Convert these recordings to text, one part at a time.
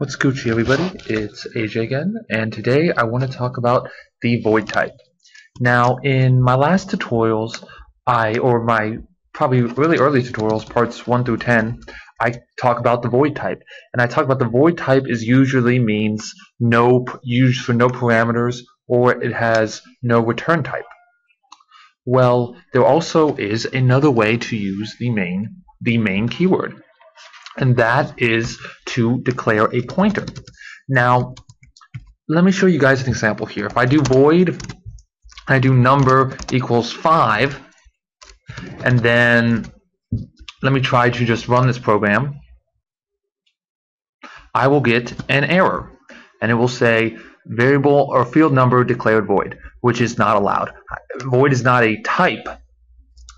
What's Gucci everybody? It's AJ again and today I want to talk about the void type. Now in my last tutorials I or my probably really early tutorials parts 1 through 10 I talk about the void type and I talk about the void type is usually means no used for no parameters or it has no return type. Well there also is another way to use the main the main keyword and that is to declare a pointer. Now, let me show you guys an example here. If I do void, I do number equals 5, and then let me try to just run this program, I will get an error, and it will say variable or field number declared void, which is not allowed. Void is not a type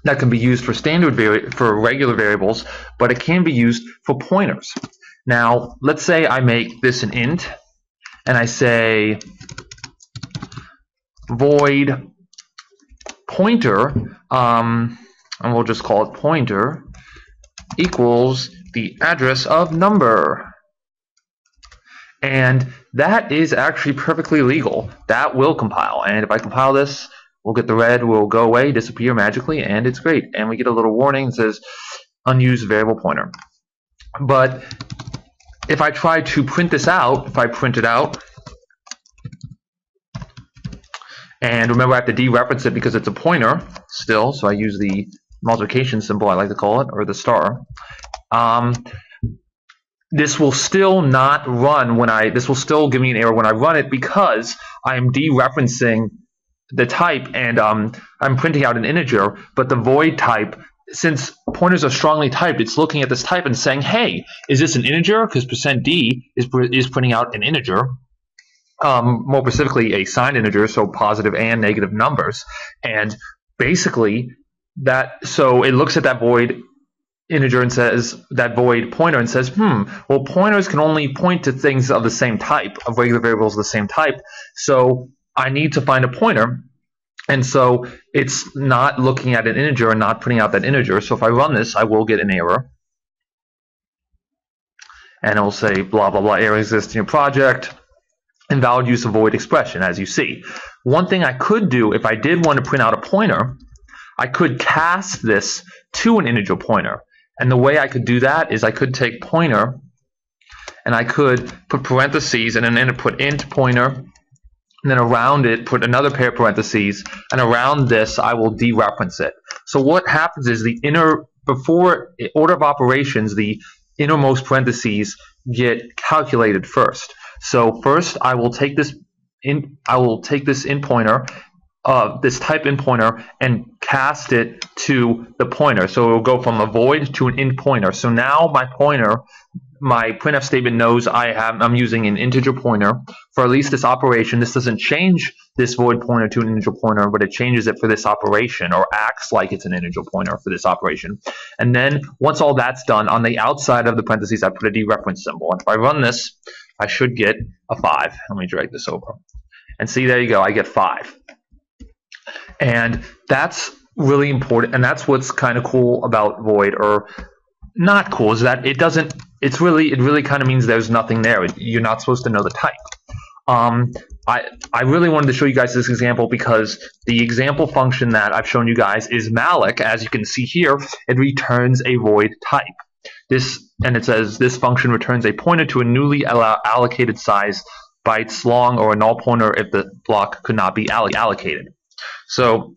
that can be used for standard for regular variables, but it can be used for pointers. Now, let's say I make this an int, and I say void pointer, um, and we'll just call it pointer, equals the address of number. And that is actually perfectly legal. That will compile. And if I compile this, We'll get the red will go away, disappear magically, and it's great. And we get a little warning that says unused variable pointer. But if I try to print this out, if I print it out, and remember I have to dereference it because it's a pointer still, so I use the multiplication symbol, I like to call it, or the star. Um, this will still not run when I, this will still give me an error when I run it because I am dereferencing the type and um, I'm printing out an integer, but the void type, since pointers are strongly typed, it's looking at this type and saying, hey, is this an integer? Because percent %d is, is printing out an integer. Um, more specifically, a signed integer, so positive and negative numbers. And basically, that so it looks at that void integer and says that void pointer and says, hmm, well, pointers can only point to things of the same type, of regular variables of the same type. So I need to find a pointer. And so it's not looking at an integer and not putting out that integer. So if I run this, I will get an error. And it will say blah, blah, blah, error exists in your project. Invalid use of void expression, as you see. One thing I could do if I did want to print out a pointer, I could cast this to an integer pointer. And the way I could do that is I could take pointer and I could put parentheses and then put int pointer and then around it put another pair of parentheses, and around this I will dereference it. So what happens is the inner, before order of operations, the innermost parentheses get calculated first. So first I will take this in, I will take this in pointer, uh, this type in pointer, and cast it to the pointer. So it will go from a void to an in pointer. So now my pointer my printf statement knows I have I'm using an integer pointer for at least this operation. This doesn't change this void pointer to an integer pointer, but it changes it for this operation or acts like it's an integer pointer for this operation. And then once all that's done, on the outside of the parentheses, I put a dereference symbol. And if I run this, I should get a 5. Let me drag this over. And see, there you go, I get 5. And that's really important, and that's what's kind of cool about void, or not cool is that it doesn't it's really it really kind of means there's nothing there. You're not supposed to know the type. Um, I, I really wanted to show you guys this example because the example function that I've shown you guys is malloc as you can see here. It returns a void type. This and it says this function returns a pointer to a newly allocated size bytes long or a null pointer if the block could not be allocated. So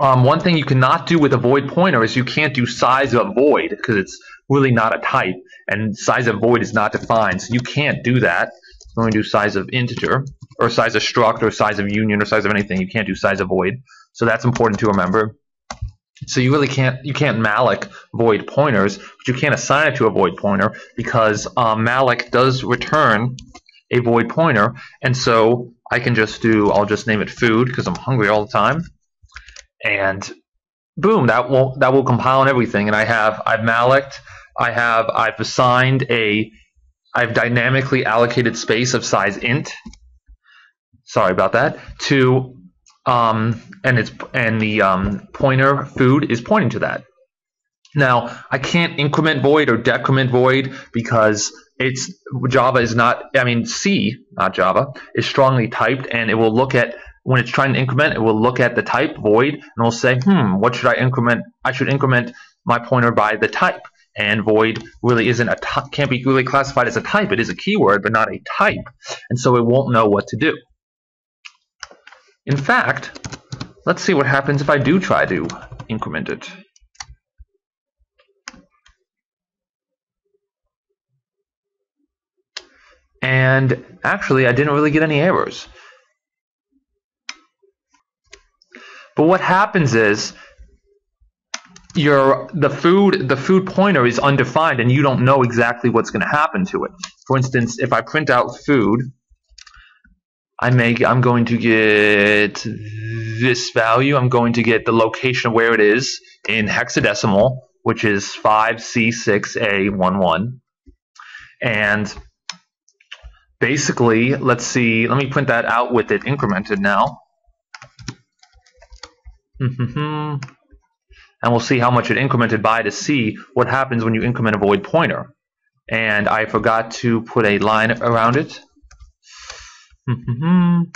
um, one thing you cannot do with a void pointer is you can't do size of void because it's really not a type and size of void is not defined. So you can't do that. You only do size of integer or size of struct or size of union or size of anything. You can't do size of void. So that's important to remember. So you really can't you can't malloc void pointers, but you can't assign it to a void pointer because um, malloc does return a void pointer, and so I can just do I'll just name it food because I'm hungry all the time and boom, that will that will compile and everything. And I have I've malloced, I have I've assigned a I've dynamically allocated space of size int. Sorry about that. To um, and it's and the um, pointer food is pointing to that. Now I can't increment void or decrement void because it's Java is not, I mean, C, not Java, is strongly typed and it will look at, when it's trying to increment, it will look at the type void and it will say, hmm, what should I increment? I should increment my pointer by the type. And void really isn't a can't be really classified as a type. It is a keyword, but not a type. And so it won't know what to do. In fact, let's see what happens if I do try to increment it. and actually I didn't really get any errors. But what happens is your the food the food pointer is undefined and you don't know exactly what's going to happen to it. For instance, if I print out food, I make I'm going to get this value. I'm going to get the location of where it is in hexadecimal, which is 5C6A11. And basically, let's see, let me print that out with it incremented now. Hmm, hmm, hmm. And we'll see how much it incremented by to see what happens when you increment a void pointer. And I forgot to put a line around it.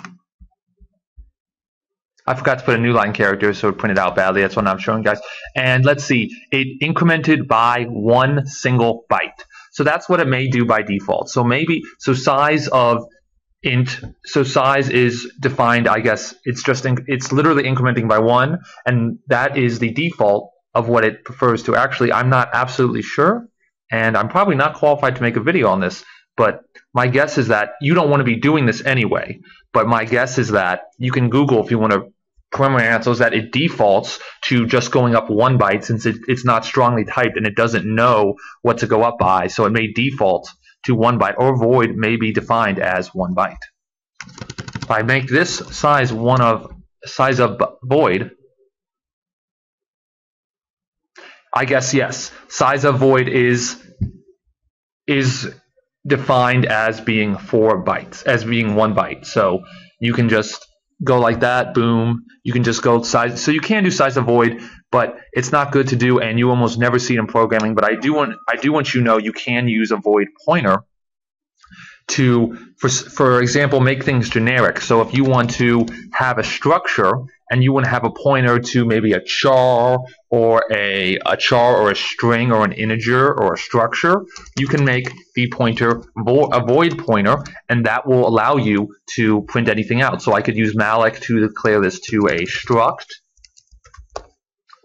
I forgot to put a new line character, so it printed out badly. That's what I'm showing, guys. And let's see, it incremented by one single byte. So that's what it may do by default. So maybe, so size of int, so size is defined, I guess, it's just, in, it's literally incrementing by one, and that is the default of what it prefers to. Actually, I'm not absolutely sure, and I'm probably not qualified to make a video on this, but my guess is that you don't want to be doing this anyway. But my guess is that you can Google if you want to preliminary answer is that it defaults to just going up one byte since it, it's not strongly typed and it doesn't know what to go up by. So it may default to one byte or void may be defined as one byte. If I make this size one of size of void, I guess yes, size of void is is defined as being four bytes, as being one byte. So you can just go like that, boom. You can just go size. So you can do size of void, but it's not good to do, and you almost never see it in programming. But I do want I do want you to know you can use a void pointer to, for for example, make things generic. So if you want to have a structure and you want to have a pointer to maybe a char or a, a char or a string or an integer or a structure, you can make the pointer vo a void pointer, and that will allow you to print anything out. So I could use malloc to declare this to a struct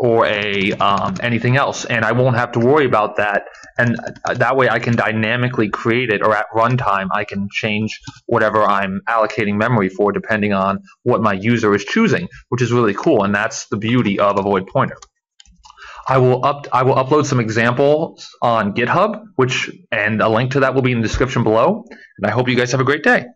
or a um, anything else, and I won't have to worry about that. And that way, I can dynamically create it, or at runtime, I can change whatever I'm allocating memory for, depending on what my user is choosing, which is really cool. And that's the beauty of a void pointer. I will up I will upload some examples on GitHub, which and a link to that will be in the description below. And I hope you guys have a great day.